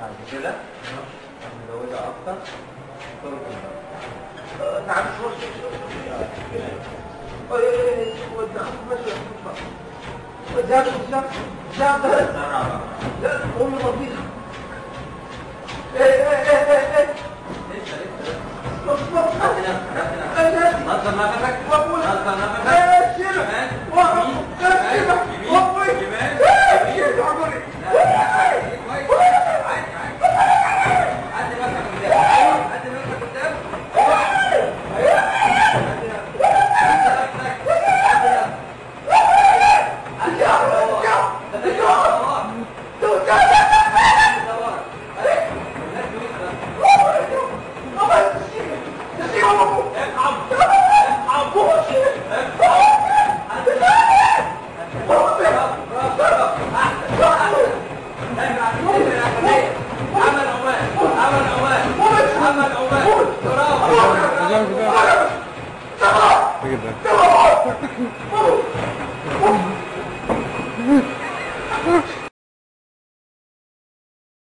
بعد كده نزودها أكتر طرق نعم شو لا لا لا قوم بطيخ إيه إيه إيه إيه نظم نفسك وأقول- نظم نفسك إيه شيلة عمل عمان